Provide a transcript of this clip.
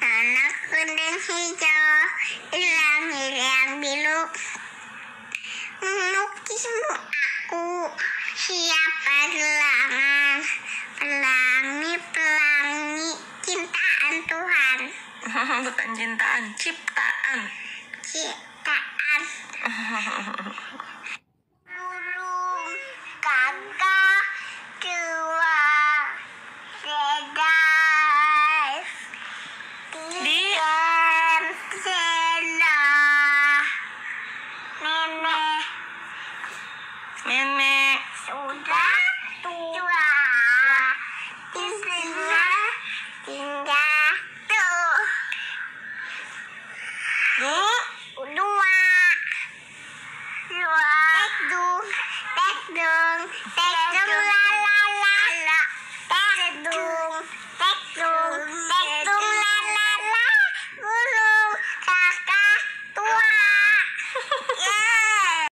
anak tanah hijau, hilang-hilang biru. Melukismu aku siapa gelangan, pelangi-pelangi cintaan Tuhan. Bukan cintaan, ciptaan. Ciptaan. nenek. Sudah tua. Istrinya tinggal tuh. Tuh dua. Dua. Tekdung tekdung tekdung